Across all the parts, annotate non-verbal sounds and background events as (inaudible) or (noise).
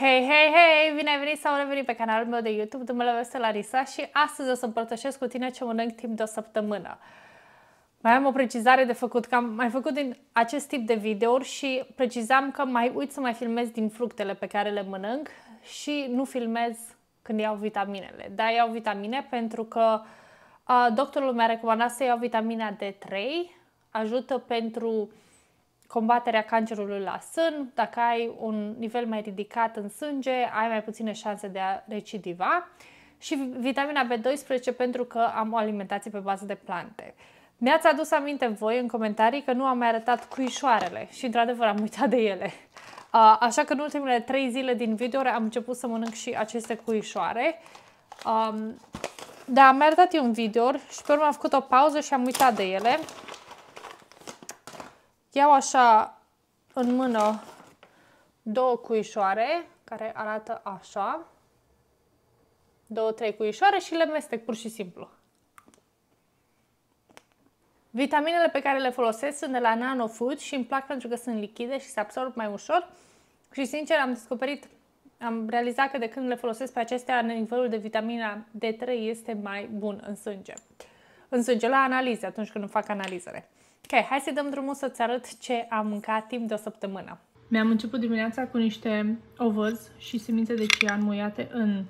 Hei, hei, hei! Bine ai venit sau revenit pe canalul meu de YouTube, numele meu este Larisa și astăzi o să împărtășesc cu tine ce mănânc timp de o săptămână. Mai am o precizare de făcut, că am mai făcut din acest tip de videouri și precizam că mai uit să mai filmez din fructele pe care le mănânc și nu filmez când iau vitaminele. Da, iau vitamine pentru că uh, doctorul mi-a recomandat să iau vitamina D3, ajută pentru combaterea cancerului la sân, dacă ai un nivel mai ridicat în sânge, ai mai puține șanse de a recidiva și vitamina B12 pentru că am o alimentație pe bază de plante. Mi-ați adus aminte voi în comentarii că nu am mai arătat cuișoarele și într-adevăr am uitat de ele. Așa că în ultimele trei zile din video am început să mănânc și aceste cuișoare. Um, da, am mai arătat eu un video și pe urmă am făcut o pauză și am uitat de ele. Iau așa în mână două cuișoare care arată așa. Două, trei cuișoare și le mestec pur și simplu. Vitaminele pe care le folosesc sunt de la Nano Food și îmi plac pentru că sunt lichide și se absorb mai ușor. Și sincer am descoperit, am realizat că de când le folosesc pe acestea, nivelul de vitamina D3 este mai bun în sânge. În sânge, la analize, atunci când nu fac analizele. Ok, hai să dăm drumul să-ți arăt ce am mâncat timp de o săptămână. Mi-am început dimineața cu niște ovăz și semințe de cian muiate în,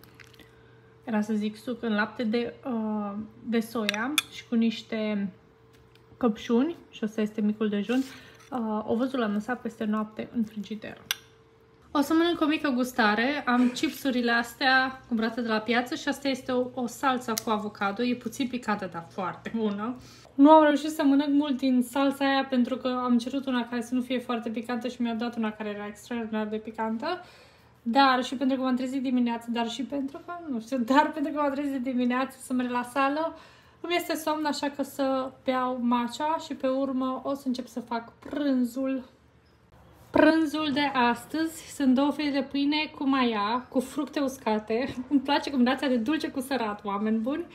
era să zic, suc în lapte de, uh, de soia și cu niște căpșuni, și ăsta este micul dejun. Uh, ovăzul l-am lăsat peste noapte în frigider. O să mănânc o mică gustare. Am chipsurile astea cumpărate de la piață și asta este o, o salsa cu avocado. E puțin picată, dar foarte bună. Nu am reușit să mănânc mult din salsa aia pentru că am cerut una care să nu fie foarte picantă și mi-a dat una care era extraordinar de picantă. Dar și pentru că m-am trezit dimineața, dar și pentru că, nu știu, (laughs) dar pentru că m-am trezit dimineața să merg la sală, îmi este somn, așa că să beau matcha și pe urmă o să încep să fac prânzul. Prânzul de astăzi sunt două felii de pâine cu maia, cu fructe uscate. (laughs) Îmi place combinația de dulce cu sărat, oameni buni.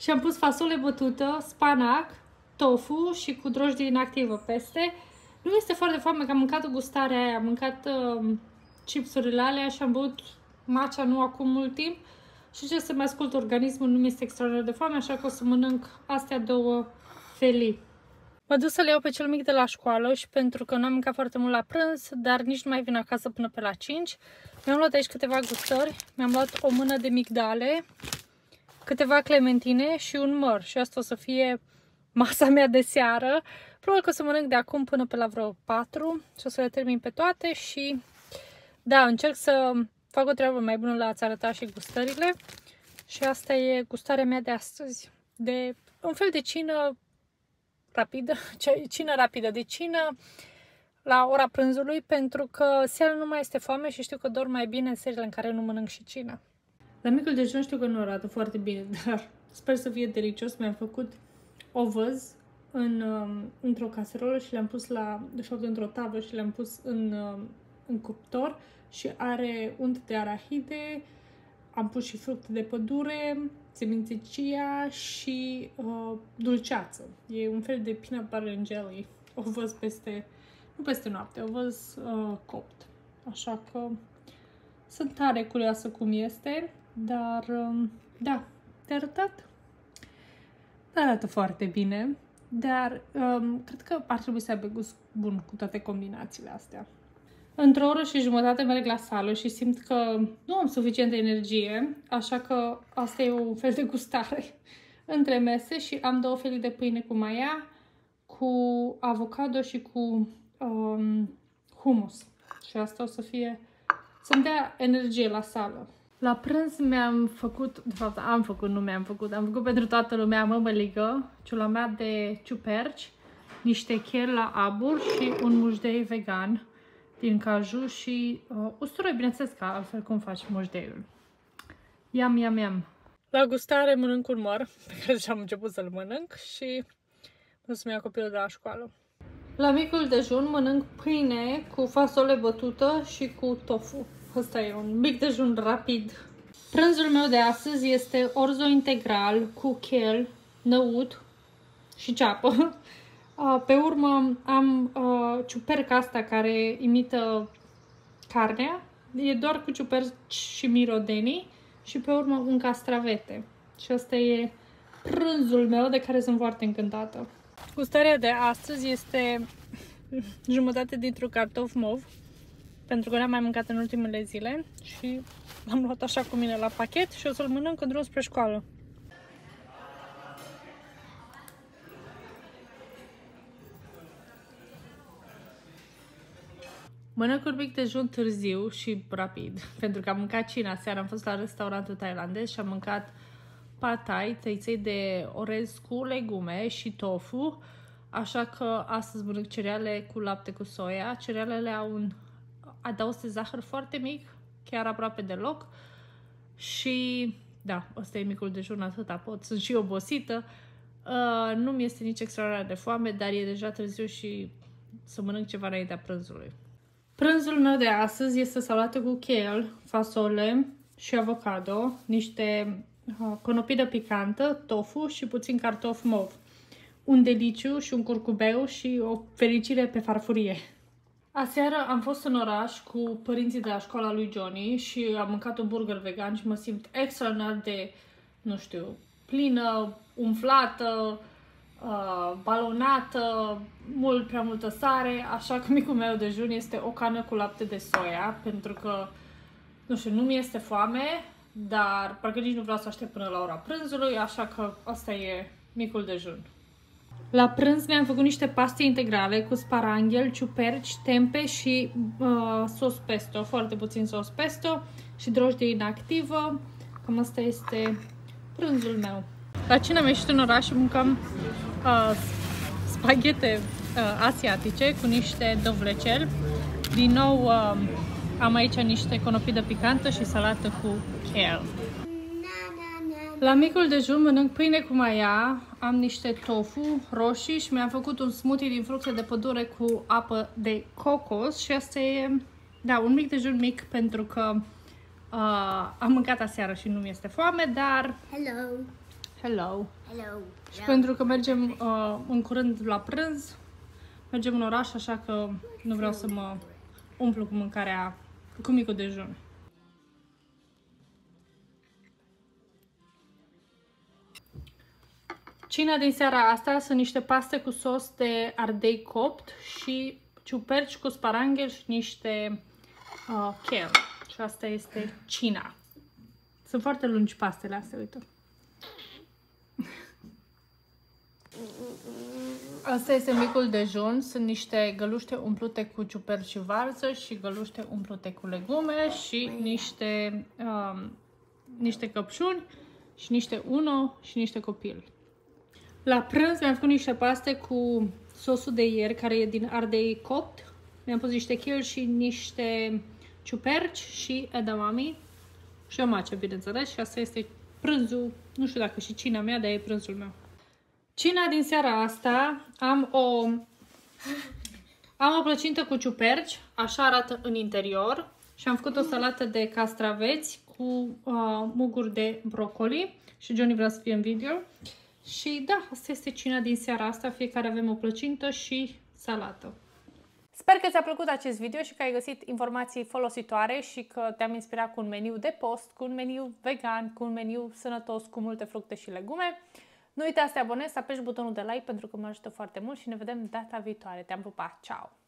Și am pus fasole bătută, spanac, tofu și cu drojdie inactivă peste. Nu este foarte foame că am mâncat gustarea aia, am mâncat uh, chipsurile alea și am băut matcha nu acum mult timp. Și ce să mai ascult organismul, nu mi este extraordinar de foame, așa că o să mănânc astea două felii. Mă duc să le iau pe cel mic de la școală și pentru că nu am mâncat foarte mult la prânz, dar nici nu mai vin acasă până pe la 5. Mi-am luat aici câteva gustări, mi-am luat o mână de migdale, câteva clementine și un măr. Și asta o să fie masa mea de seară. Probabil că o să mănânc de acum până pe la vreo 4 și o să le termin pe toate și da, încerc să fac o treabă mai bună la a-ți arăta și gustările. Și asta e gustarea mea de astăzi. De un fel de cină rapidă, (laughs) cină rapidă, de cină la ora prânzului, pentru că seara nu mai este foame și știu că dorm mai bine în serile în care nu mănânc și cină. La micul dejun știu că nu arată foarte bine, (laughs) dar sper să fie delicios. Mi-am făcut ovăz în, um, într-o caserolă și le-am pus la, de fapt într-o tavă și le-am pus în, um, în cuptor și are unt de arahide, am pus și fructe de pădure, semințe chia și uh, dulceață. E un fel de peanut butter and jelly. (laughs) O văz peste, nu peste noapte, o văz uh, copt. Așa că sunt tare curioasă cum este, dar uh, da, te arătat? Arată foarte bine, dar um, cred că ar trebui să aibă gust bun cu toate combinațiile astea. Într-o oră și jumătate merg la sală și simt că nu am suficientă energie, așa că asta e un fel de gustare (laughs) între mese și am două felii de pâine cu maia, cu avocado și cu um, hummus. Și asta o să fie, să-mi dea energie la sală. La prânz mi-am făcut, de fapt am făcut, nu mi-am făcut, am făcut pentru toată lumea mămăligă, ciula mea de ciuperci, niște chel la abur și un mușdei vegan din caju și uh, usturoi, bineînțeles, ca altfel cum faci moșdeiul. Iam, iam, iam. La gustare mănânc un măr, pe care deja am început să-l mănânc și o să-mi ia copilul de la școală. La micul dejun mănânc pâine cu fasole bătută și cu tofu. Asta e un mic dejun rapid. Prânzul meu de astăzi este orzo integral cu chel, năut și ceapă. Pe urmă am uh, ciuperca asta care imită carnea e doar cu ciuperci și mirodenii și pe urmă un castravete. Și asta e prânzul meu de care sunt foarte încântată. Gustarea de astăzi este (laughs) jumătate dintr-un cartof mov, pentru că n-am mai mâncat în ultimele zile și l-am luat așa cu mine la pachet și o să-l mănânc în drum spre școală. Mănânc un mic dejun târziu și rapid, (laughs) pentru că am mâncat cina seara, am fost la restaurantul tailandez și am mâncat patai, tăiței de orez cu legume și tofu, așa că astăzi mănânc cereale cu lapte cu soia. Cerealele au un adaos de zahăr foarte mic, chiar aproape deloc și da, ăsta e micul dejun, atâta pot. Sunt și obosită, uh, nu mi este nici extraordinar de foame, dar e deja târziu și să mănânc ceva înaintea prânzului. Prânzul meu de astăzi este salată cu kale, fasole și avocado, niște uh, conopidă picantă, tofu și puțin cartof mov. Un deliciu și un curcubeu și o fericire pe farfurie. Aseară am fost în oraș cu părinții de la școala lui Johnny și am mâncat un burger vegan și mă simt extraordinar de, nu știu, plină, umflată, uh, balonată, mult prea multă sare, așa că micul meu dejun este o cană cu lapte de soia, pentru că, nu știu, nu mi este foame, dar parcă nici nu vreau să aștept până la ora prânzului, așa că asta e micul dejun. La prânz mi-am făcut niște paste integrale cu sparanghel, ciuperci, tempe și uh, sos pesto, foarte puțin sos pesto și drojdie inactivă. Cam asta este prânzul meu. La cine am ieșit în oraș și mâncam uh, spaghete uh, asiatice cu niște dovlecel. Din nou uh, am aici niște conopidă picantă și salată cu kale. La micul dejun mănânc pâine cu maia, am niște tofu roșii și mi-am făcut un smoothie din fructe de pădure cu apă de cocos și asta e, da, un mic dejun mic pentru că uh, am mâncat aseară și nu mi este foame, dar... Hello! Hello! Hello! Și pentru că mergem uh, în curând la prânz, mergem în oraș, așa că nu vreau să mă umplu cu mâncarea, cu micul dejun. Cina din seara asta sunt niște paste cu sos de ardei copt și ciuperci cu sparanghel și niște uh, kale. Și asta este cina. Sunt foarte lungi pastele astea, uite. Asta este micul dejun. Sunt niște găluște umplute cu ciuperci și varză și găluște umplute cu legume și niște, um, niște căpșuni și niște uno și niște copil. La prânz mi-am făcut niște paste cu sosul de ieri, care e din ardei copt. Mi-am pus niște kale și niște ciuperci și edamame și o mace, bineînțeles. Și asta este prânzul, nu știu dacă și cina mea, dar e prânzul meu. Cina din seara asta am o, am o plăcintă cu ciuperci, așa arată în interior. Și am făcut o salată de castraveți cu uh, muguri de brocoli. Și Johnny vrea să fie în video. Și da, asta este cina din seara asta. Fiecare avem o plăcintă și salată. Sper că ți-a plăcut acest video și că ai găsit informații folositoare și că te-am inspirat cu un meniu de post, cu un meniu vegan, cu un meniu sănătos, cu multe fructe și legume. Nu uita să te abonezi, să apeși butonul de like pentru că mă ajută foarte mult și ne vedem data viitoare. Te-am pupat! Ciao!